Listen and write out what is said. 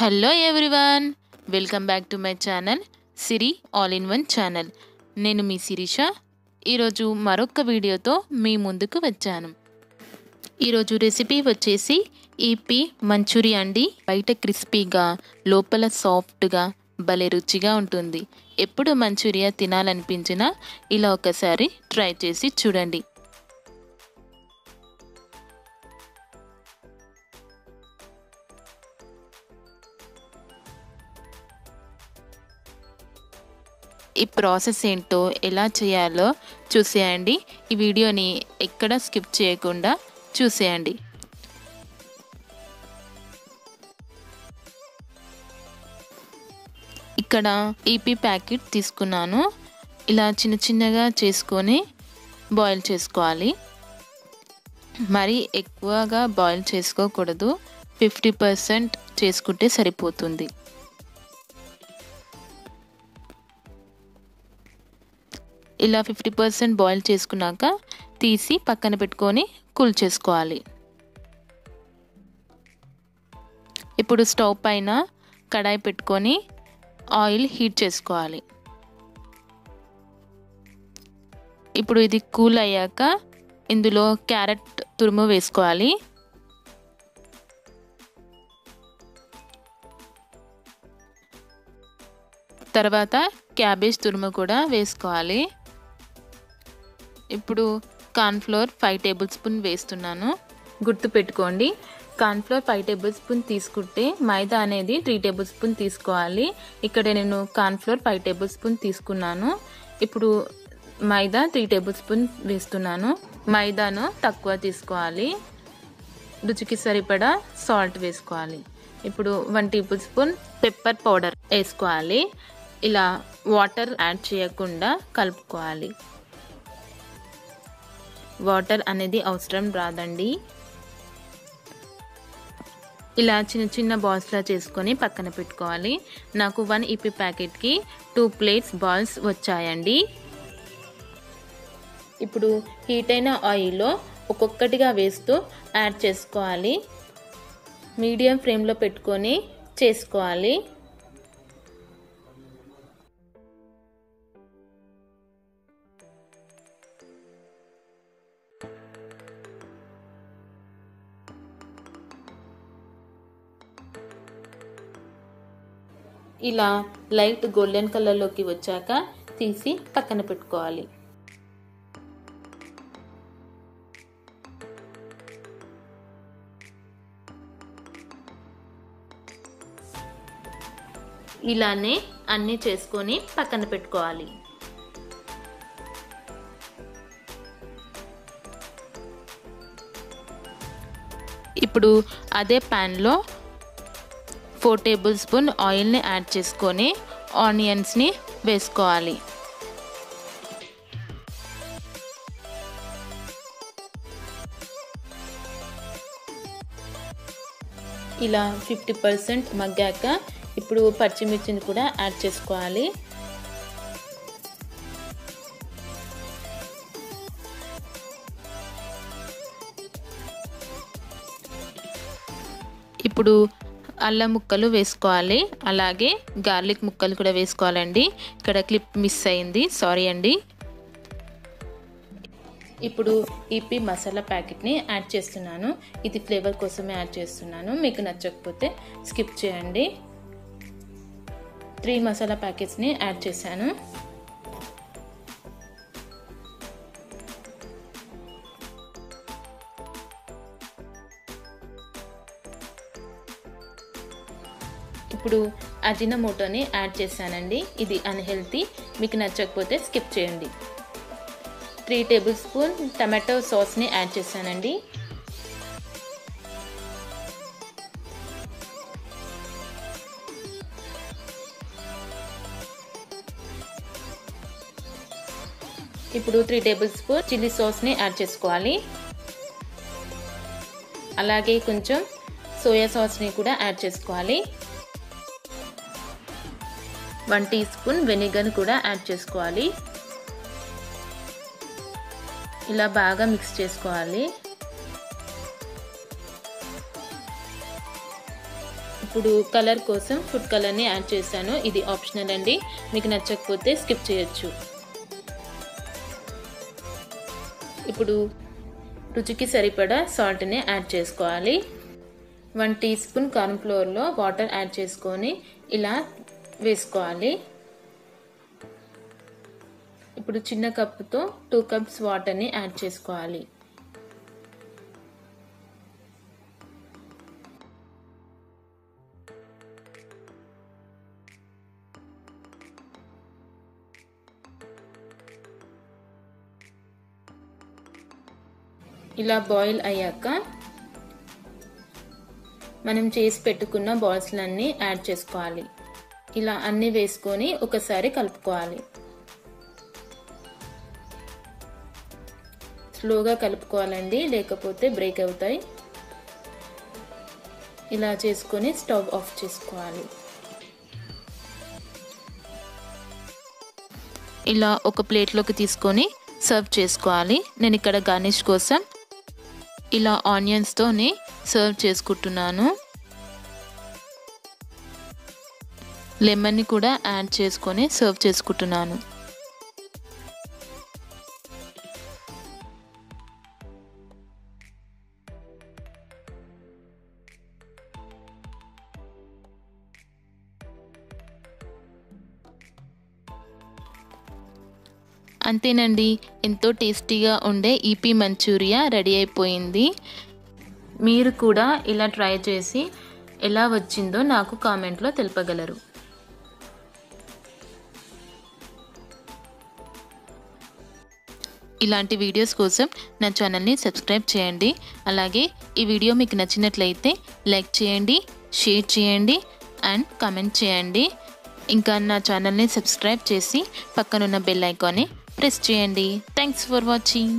Hello everyone welcome back to my channel Siri all in one channel నేను మీ శిరీష. ఈరోజు మరొక వీడియోతో మీ ముందుకు వచ్చాను. ఈరోజు రెసిపీ వచ్చేసి ఈపీ మంచూరియా అండి. బయట క్రిస్పీగా లోపల సాఫ్ట్గా భలే రుచిగా ఉంటుంది. ఎప్పుడు మంచూరియా తినాలనిపించినా ఇలా ఒకసారి ట్రై చేసి చూడండి. ఈ ప్రాసెస్ ఏంటో ఎలా చేయాలో చూసేయండి. ఈ వీడియోని ఎక్కడ స్కిప్ చేయకుండా చూసేయండి. ఇక్కడ ఈపీ ప్యాకెట్ తీసుకున్నాను. ఇలా చిన్న చిన్నగా చేసుకొని బాయిల్ చేసుకోవాలి. మరి ఎక్కువగా బాయిల్ చేసుకోకూడదు. ఫిఫ్టీ పర్సెంట్ చేసుకుంటే సరిపోతుంది. ఇలా ఫిఫ్టీ పర్సెంట్ బాయిల్ చేసుకున్నాక తీసి పక్కన పెట్టుకొని కూల్ చేసుకోవాలి. ఇప్పుడు స్టవ్ పైన కడాయి పెట్టుకొని ఆయిల్ హీట్ చేసుకోవాలి. ఇప్పుడు ఇది కూల్ అయ్యాక ఇందులో క్యారెట్ తురుము వేసుకోవాలి. తర్వాత క్యాబేజ్ తురుము కూడా వేసుకోవాలి. ఇప్పుడు కార్న్ఫ్లోర్ ఫైవ్ టేబుల్ స్పూన్ వేస్తున్నాను. గుర్తు పెట్టుకోండి కార్న్ఫ్లోర్ ఫైవ్ టేబుల్ స్పూన్ తీసుకుంటే మైదా అనేది త్రీ టేబుల్ స్పూన్ తీసుకోవాలి. ఇక్కడ నేను కార్న్ఫ్లోర్ ఫైవ్ టేబుల్ స్పూన్ తీసుకున్నాను. ఇప్పుడు మైదా త్రీ టేబుల్ స్పూన్ వేస్తున్నాను. మైదాను తక్కువ తీసుకోవాలి. రుచికి సరిపడా సాల్ట్ వేసుకోవాలి. ఇప్పుడు one tablespoon pepper powder వేసుకోవాలి. ఇలా వాటర్ యాడ్ చేయకుండా కలుపుకోవాలి. వాటర్ అనేది అవసరం రాదండి. ఇలా చిన్న చిన్న బాల్స్లా చేసుకొని పక్కన పెట్టుకోవాలి. నాకు వన్ ఈపీ ప్యాకెట్కి టూ ప్లేట్స్ బాల్స్ వచ్చాయండి. ఇప్పుడు హీట్ అయిన ఆయిల్లో ఒక్కొక్కటిగా వేస్తూ యాడ్ చేసుకోవాలి. మీడియం ఫ్లేమ్లో పెట్టుకొని చేసుకోవాలి. ఇలా లైట్ గోల్డెన్ కలర్లోకి వచ్చాక తీసి పక్కన పెట్టుకోవాలి. ఇలానే అన్నీ చేసుకొని పక్కన పెట్టుకోవాలి. ఇప్పుడు అదే ప్యాన్లో ఫోర్ టేబుల్ స్పూన్ ఆయిల్ని యాడ్ చేసుకొని ఆనియన్స్ని వేసుకోవాలి. ఇలా ఫిఫ్టీ పర్సెంట్ మగ్గాక ఇప్పుడు పచ్చిమిర్చిని కూడా యాడ్ చేసుకోవాలి. ఇప్పుడు అల్లం ముక్కలు వేసుకోవాలి. అలాగే గార్లిక్ ముక్కలు కూడా వేసుకోవాలండి. ఇక్కడ క్లిప్ మిస్ అయింది. సారీ అండి. ఇప్పుడు ఈపి మసాలా ప్యాకెట్ని యాడ్ చేస్తున్నాను. ఇది ఫ్లేవర్ కోసమే యాడ్ చేస్తున్నాను. మీకు నచ్చకపోతే స్కిప్ చేయండి. త్రీ మసాలా ప్యాకెట్స్ని యాడ్ చేశాను. ఇప్పుడు అజినమోటోని యాడ్ చేశానండి. ఇది అన్హెల్తీ. మీకు నచ్చకపోతే స్కిప్ చేయండి. త్రీ టేబుల్ స్పూన్ టమాటో సాస్ని యాడ్ చేశానండి. ఇప్పుడు త్రీ టేబుల్ స్పూన్ చిల్లీ సాస్ని యాడ్ చేసుకోవాలి. అలాగే కొంచెం సోయా సాస్ని కూడా యాడ్ చేసుకోవాలి. వన్ టీ స్పూన్ వెనిగర్ కూడా యాడ్ చేసుకోవాలి. ఇలా బాగా మిక్స్ చేసుకోవాలి. ఇప్పుడు కలర్ కోసం ఫుడ్ కలర్ని యాడ్ చేశాను. ఇది ఆప్షనల్ అండి. మీకు నచ్చకపోతే స్కిప్ చేయొచ్చు. ఇప్పుడు రుచికి సరిపడా సాల్ట్ని యాడ్ చేసుకోవాలి. వన్ టీ స్పూన్ కార్న్ఫ్లోర్లో వాటర్ యాడ్ చేసుకొని ఇలా వేసుకోవాలి. ఇప్పుడు చిన్న కప్పుతో టూ కప్స్ వాటర్ని యాడ్ చేసుకోవాలి. ఇలా బాయిల్ అయ్యాక మనం చేసి పెట్టుకున్న బాల్స్లన్నీ యాడ్ చేసుకోవాలి. ఇలా అన్నీ వేసుకొని ఒకసారి కలుపుకోవాలి. స్లోగా కలుపుకోవాలండి లేకపోతే బ్రేక్ అవుతాయి. ఇలా చేసుకొని స్టవ్ ఆఫ్ చేసుకోవాలి. ఇలా ఒక ప్లేట్లోకి తీసుకొని సర్వ్ చేసుకోవాలి. నేను ఇక్కడ గార్నిష్ కోసం ఇలా ఆనియన్స్తోని సర్వ్ చేసుకుంటున్నాను. లెమన్ని కూడా యాడ్ చేసుకొని సర్వ్ చేసుకుంటున్నాను. అంతేనండి ఎంతో టేస్టీగా ఉండే ఈపీ మంచూరియా రెడీ అయిపోయింది. మీరు కూడా ఇలా ట్రై చేసి ఎలా వచ్చిందో నాకు కామెంట్లో తెలుపగలరు. ఇలాంటి వీడియోస్ కోసం నా ఛానల్ని సబ్స్క్రైబ్ చేయండి. అలాగే ఈ వీడియో మీకు నచ్చినట్లయితే లైక్ చేయండి షేర్ చేయండి అండ్ కమెంట్ చేయండి. ఇంకా నా ఛానల్ని సబ్స్క్రైబ్ చేసి పక్కనున్న బెల్ ఐకాన్ని ప్రెస్ చేయండి. Thanks for watching.